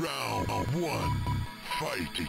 Round one. Fight it.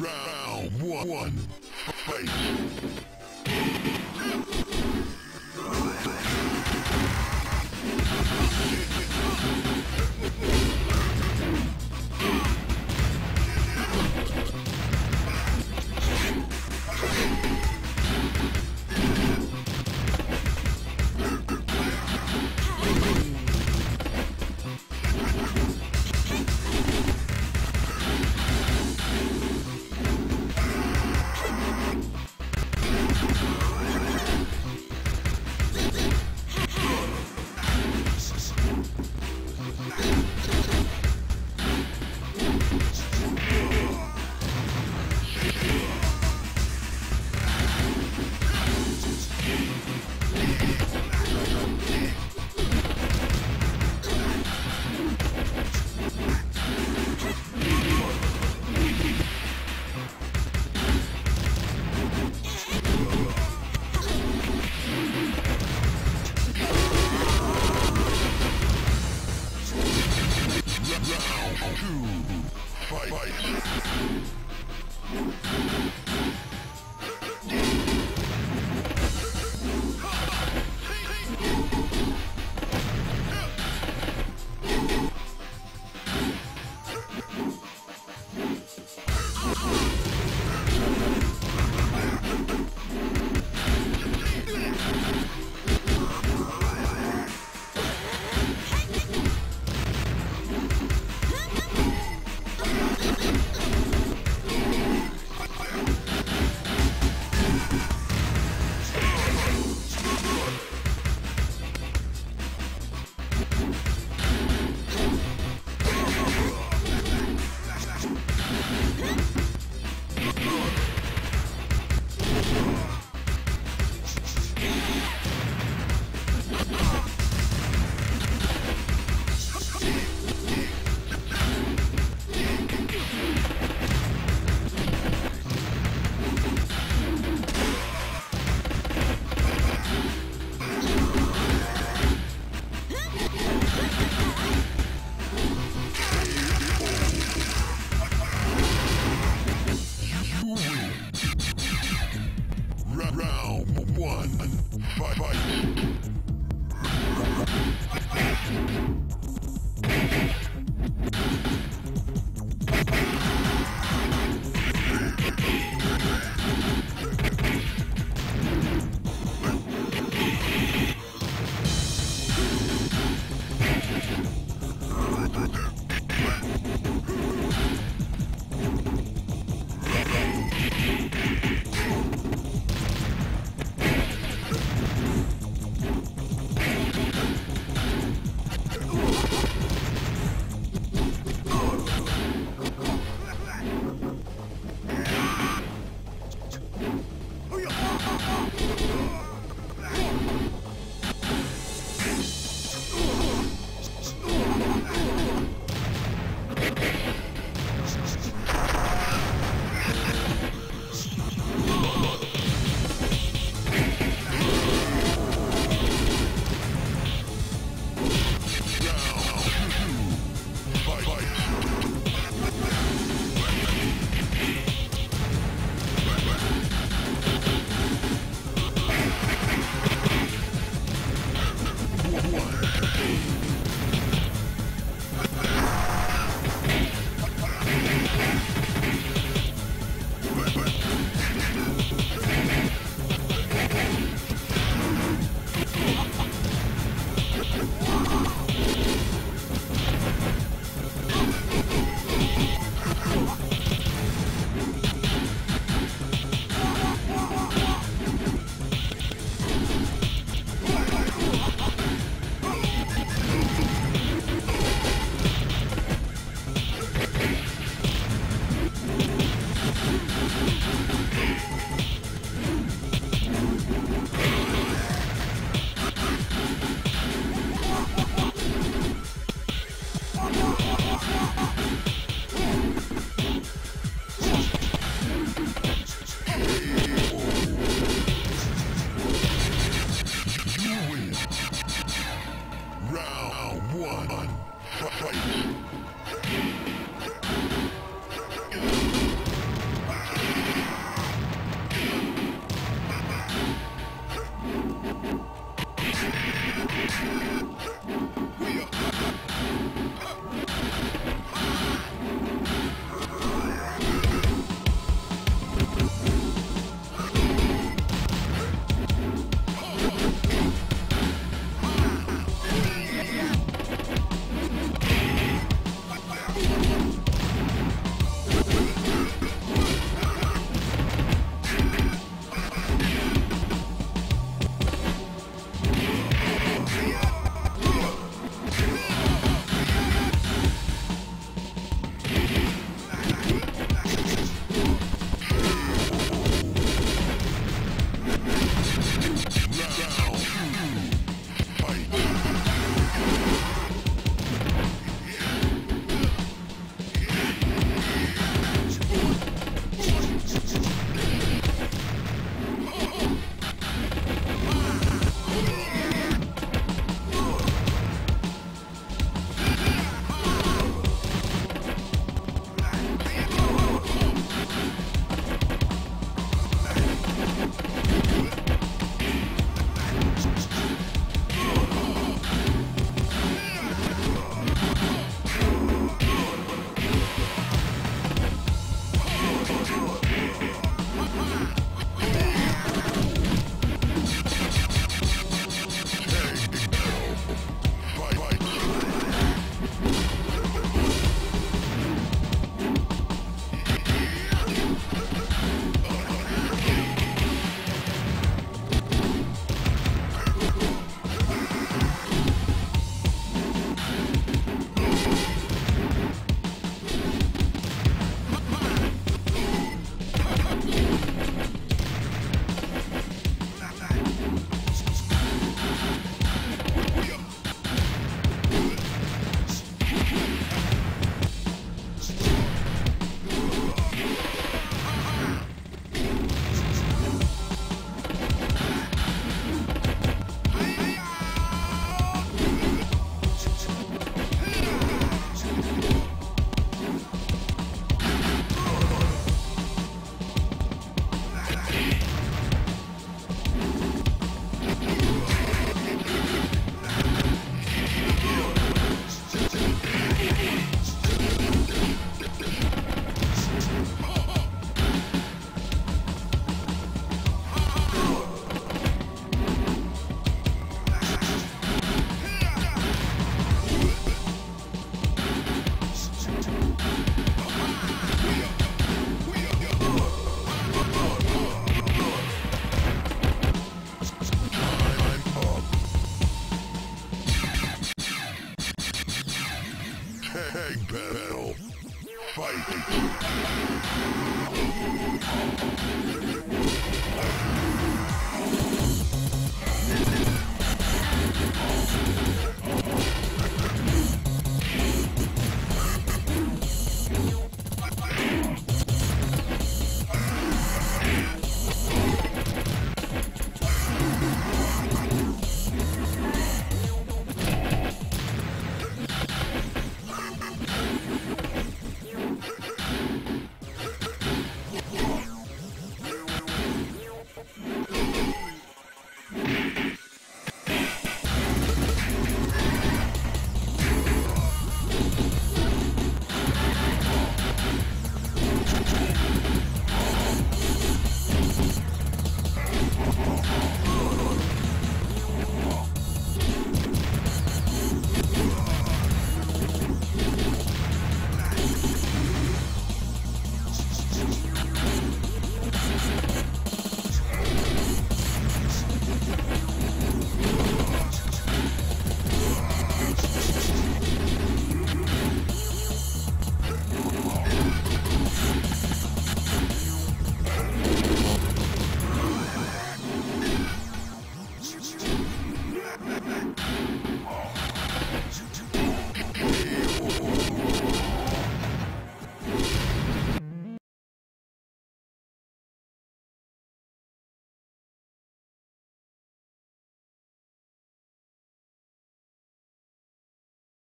Round one, fight!